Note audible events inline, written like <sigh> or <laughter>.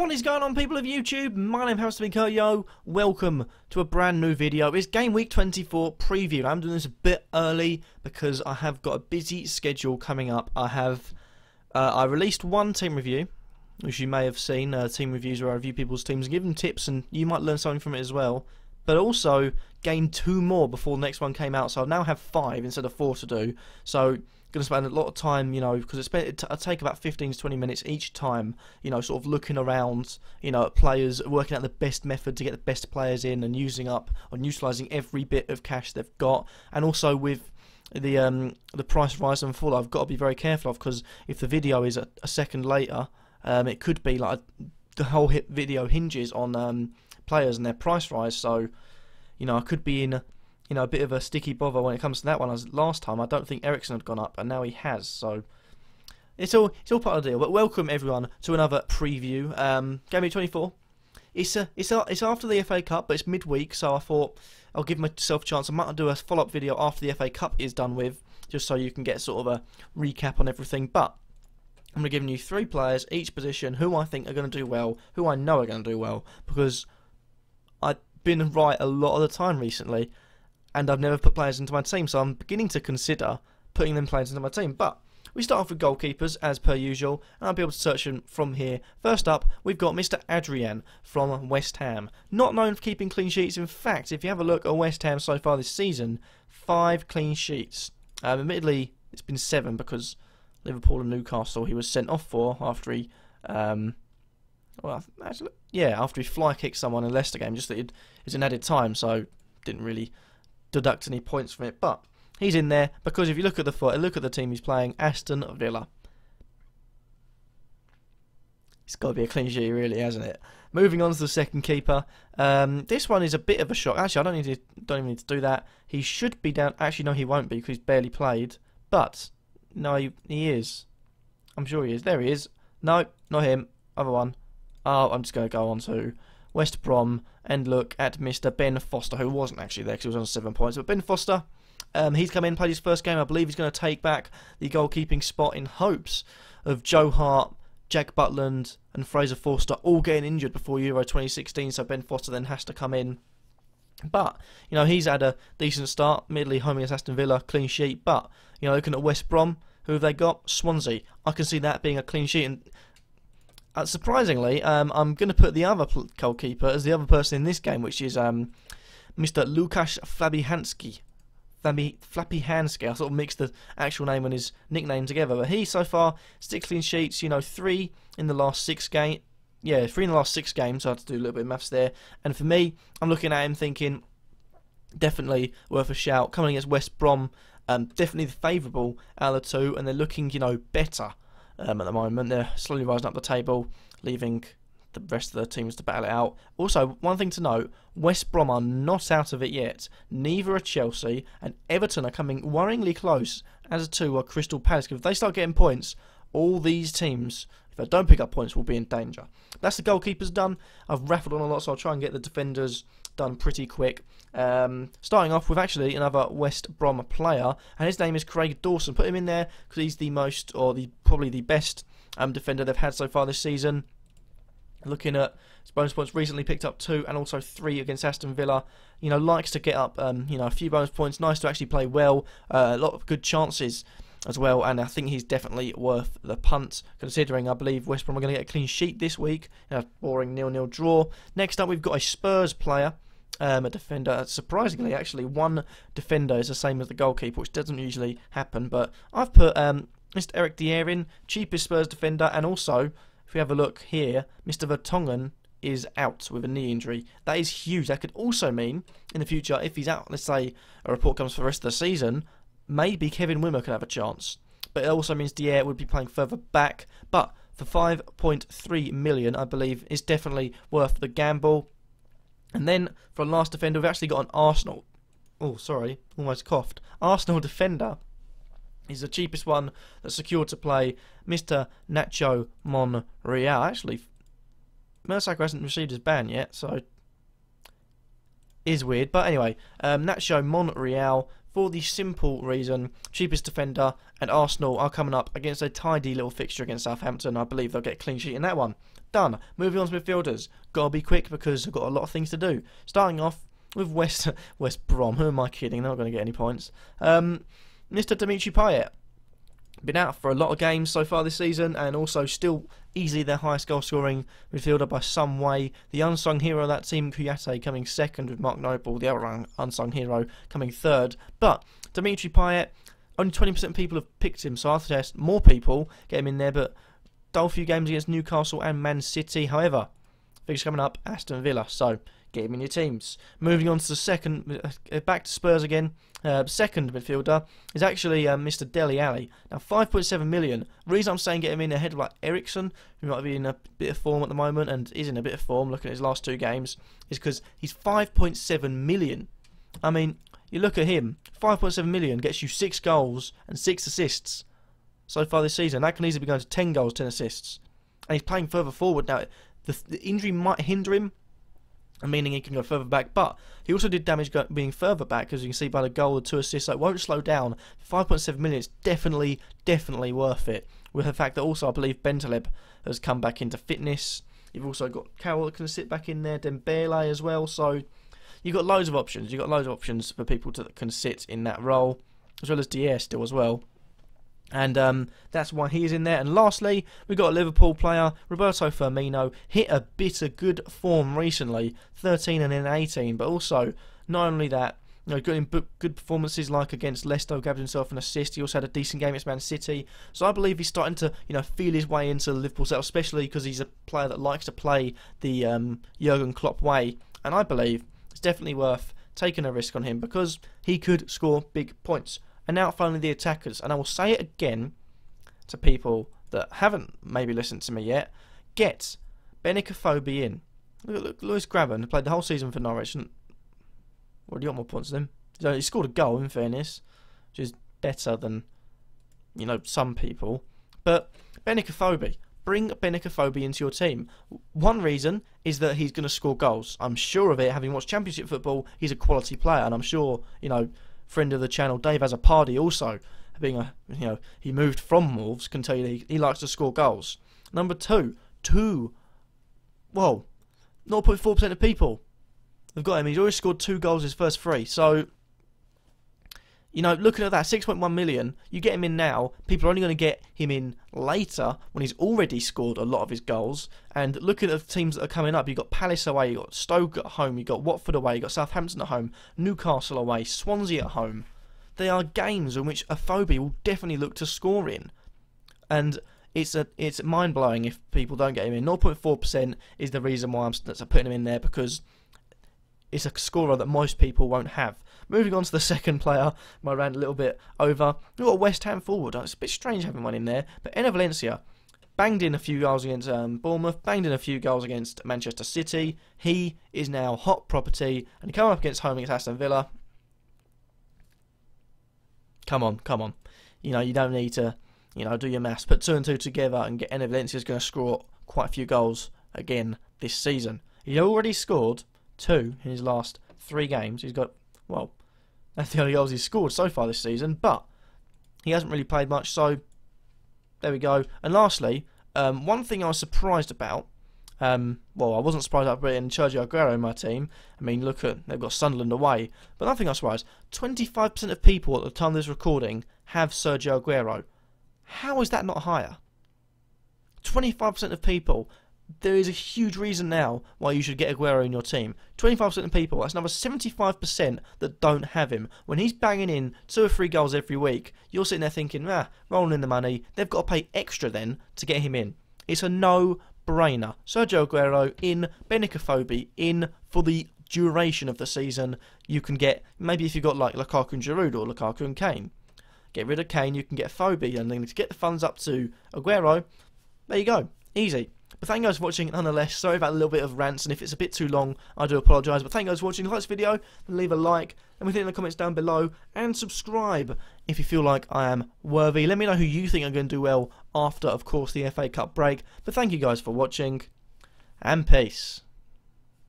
What is going on people of YouTube? My name is Hamster Yo. Welcome to a brand new video. It's Game Week 24 preview. I'm doing this a bit early because I have got a busy schedule coming up. I have uh, I released one team review, which you may have seen, uh, team reviews where I review people's teams and give them tips and you might learn something from it as well. But also gained two more before the next one came out, so I now have five instead of four to do. So going to spend a lot of time, you know, because it's it, take about 15 to 20 minutes each time, you know, sort of looking around, you know, at players, working out the best method to get the best players in and using up and utilising every bit of cash they've got. And also with the um, the price rise and fall, I've got to be very careful of because if the video is a, a second later, um, it could be like a, the whole hit video hinges on um, players and their price rise. So, you know, I could be in you know, a bit of a sticky bother when it comes to that one. As last time, I don't think Eriksen had gone up, and now he has. So it's all it's all part of the deal. But welcome everyone to another preview. Um, Game Week 24. It's a, it's a, it's after the FA Cup, but it's midweek, so I thought I'll give myself a chance. I might do a follow-up video after the FA Cup is done with, just so you can get sort of a recap on everything. But I'm going to give you three players, each position, who I think are going to do well, who I know are going to do well, because I've been right a lot of the time recently and I've never put players into my team, so I'm beginning to consider putting them players into my team. But we start off with goalkeepers, as per usual, and I'll be able to search them from here. First up, we've got Mr. Adrian from West Ham. Not known for keeping clean sheets. In fact, if you have a look at West Ham so far this season, five clean sheets. Um, admittedly, it's been seven because Liverpool and Newcastle he was sent off for after he... Um, well, actually, yeah, after he fly kicked someone in Leicester game, just that it was an added time, so didn't really deduct any points from it. But he's in there because if you look at the foot, look at the team he's playing, Aston Villa. It's got to be a clean sheet, really, hasn't it? Moving on to the second keeper. Um, this one is a bit of a shock. Actually, I don't need to don't even need to do that. He should be down. Actually, no, he won't be because he's barely played. But no, he, he is. I'm sure he is. There he is. No, not him. Other one. Oh, I'm just going to go on to West Brom and look at Mr. Ben Foster, who wasn't actually there because he was on seven points. But Ben Foster, um, he's come in, played his first game. I believe he's going to take back the goalkeeping spot in hopes of Joe Hart, Jack Butland, and Fraser Forster all getting injured before Euro 2016. So Ben Foster then has to come in. But, you know, he's had a decent start, midly home against Aston Villa, clean sheet. But, you know, looking at West Brom, who have they got? Swansea. I can see that being a clean sheet. And uh, surprisingly, um, I'm going to put the other goalkeeper as the other person in this game, which is um, Mr. Lukasz Fabianski. Fabi, Flappy Hansky. I sort of mixed the actual name and his nickname together. But he, so far, six clean sheets, you know, three in the last six game. Yeah, three in the last six games, so I had to do a little bit of maths there. And for me, I'm looking at him thinking, definitely worth a shout. Coming against West Brom, um, definitely the favourable out of the two, and they're looking, you know, better um, at the moment. They're slowly rising up the table, leaving the rest of the teams to battle it out. Also, one thing to note West Brom are not out of it yet. Neither are Chelsea, and Everton are coming worryingly close, as two are Crystal Palace. If they start getting points, all these teams, if they don't pick up points, will be in danger. That's the goalkeepers done. I've raffled on a lot, so I'll try and get the defenders done pretty quick. Um, starting off with actually another West Brom player, and his name is Craig Dawson. Put him in there because he's the most, or the probably the best um, defender they've had so far this season. Looking at his bonus points, recently picked up two and also three against Aston Villa. You know, likes to get up, um, you know, a few bonus points. Nice to actually play well. Uh, a lot of good chances as well, and I think he's definitely worth the punt, considering I believe West Brom are going to get a clean sheet this week. a boring nil-nil draw. Next up, we've got a Spurs player um, a defender. Surprisingly, actually, one defender is the same as the goalkeeper, which doesn't usually happen. But I've put um, Mr. Eric Dier in, cheapest Spurs defender, and also, if we have a look here, Mr. Vertonghen is out with a knee injury. That is huge. That could also mean, in the future, if he's out, let's say a report comes for the rest of the season, maybe Kevin Wimmer could have a chance. But it also means Dier would be playing further back. But for 5.3 million, I believe, is definitely worth the gamble. And then for a last defender, we've actually got an Arsenal. Oh, sorry, almost coughed. Arsenal defender is the cheapest one that's secured to play, Mr. Nacho Monreal. Actually, Mertesacker hasn't received his ban yet, so is weird. But anyway, um, Nacho Monreal for the simple reason cheapest defender and Arsenal are coming up against a tidy little fixture against Southampton. I believe they'll get a clean sheet in that one. Done. Moving on to midfielders. Gotta be quick because I've got a lot of things to do. Starting off with West <laughs> West Brom. Who am I kidding? They're not going to get any points. Um, Mr. Dimitri Payet. Been out for a lot of games so far this season and also still easily their highest goal scoring midfielder by some way. The unsung hero of that team, Kouyate, coming second with Mark Noble, the other unsung hero, coming third. But Dimitri Payet, only 20% of people have picked him, so I suggest more people get him in there. But dull few games against Newcastle and Man City. However, fixture coming up, Aston Villa. So get him in your teams. Moving on to the second, uh, back to Spurs again. Uh, second midfielder is actually uh, Mr. Dele Alli. Now 5.7 million. Reason I'm saying get him in ahead of like Eriksen, who might be in a bit of form at the moment and is in a bit of form, looking at his last two games, is because he's 5.7 million. I mean, you look at him, 5.7 million gets you six goals and six assists so far this season. That can easily be going to 10 goals, 10 assists, and he's playing further forward now. The, the injury might hinder him meaning he can go further back. But he also did damage being further back, as you can see by the goal, the two assists. So it won't slow down. 5.7 minutes, definitely, definitely worth it. With the fact that also I believe Bentaleb has come back into fitness. You've also got Carroll that can sit back in there, Dembele as well. So you've got loads of options. You've got loads of options for people to, that can sit in that role, as well as Dier still as well. And um, that's why he's in there. And lastly, we've got a Liverpool player, Roberto Firmino, hit a bit of good form recently, 13 and then 18. But also, not only that, you know, good, good performances like against Leicester, grabbed himself an assist. He also had a decent game against Man City. So I believe he's starting to, you know, feel his way into Liverpool especially because he's a player that likes to play the um, Jurgen Klopp way. And I believe it's definitely worth taking a risk on him because he could score big points and now finally the attackers. And I will say it again to people that haven't maybe listened to me yet. Get Benik Afobe in. Look at Lewis Grabban, played the whole season for Norwich. And, you want more points than him? He scored a goal, in fairness, which is better than, you know, some people. But Benik Afobe, bring Benik Afobe into your team. One reason is that he's going to score goals. I'm sure of it. Having watched Championship football, he's a quality player, and I'm sure, you know, friend of the channel, Dave has a party also, being a you know he moved from Wolves, can tell you he, he likes to score goals. Number two, two, well, 0.4% of people have got him. He's already scored two goals his first three, so you know, looking at that, 6.1 million, you get him in now, people are only going to get him in later when he's already scored a lot of his goals. And looking at the teams that are coming up, you've got Palace away, you've got Stoke at home, you've got Watford away, you've got Southampton at home, Newcastle away, Swansea at home. They are games in which Afobe will definitely look to score in. And it's a it's mind blowing if people don't get him in. 0.4% is the reason why I'm putting him in there because it's a scorer that most people won't have. Moving on to the second player, my rant a little bit over. We've got West Ham forward. It's a bit strange having one in there, but Enner Valencia banged in a few goals against um, Bournemouth, banged in a few goals against Manchester City. He is now hot property, and coming up against home against Aston Villa. Come on, come on. You know, you don't need to, you know, do your maths. Put two and two together and get Enner Valencia is going to score quite a few goals again this season. He already scored two in his last three games. He's got, well, the only goals he's scored so far this season, but he hasn't really played much, so there we go. And lastly, um, one thing I was surprised about, um, well, I wasn't surprised about putting Sergio Aguero in my team. I mean, look at, they've got Sunderland away. But nothing I was surprised, 25% of people at the time of this recording have Sergio Aguero. How is that not higher? 25% of people there is a huge reason now why you should get Aguero in your team. 25% of people, that's another 75% that don't have him. When he's banging in two or three goals every week, you're sitting there thinking, ah, rolling in the money. They've got to pay extra then to get him in. It's a no-brainer. Sergio Aguero in, Benik Afobe in for the duration of the season. You can get, maybe if you've got like Lukaku and Giroud or Lukaku and Kane. Get rid of Kane, you can get Afobe, and then to get the funds up to Aguero, there you go. Easy. But thank you guys for watching nonetheless. Sorry about a little bit of rants, and if it's a bit too long, I do apologise. But thank you guys for watching. If you like this video, leave a like, and we think in the comments down below, and subscribe if you feel like I am worthy. Let me know who you think are going to do well after, of course, the FA Cup break. But thank you guys for watching, and peace.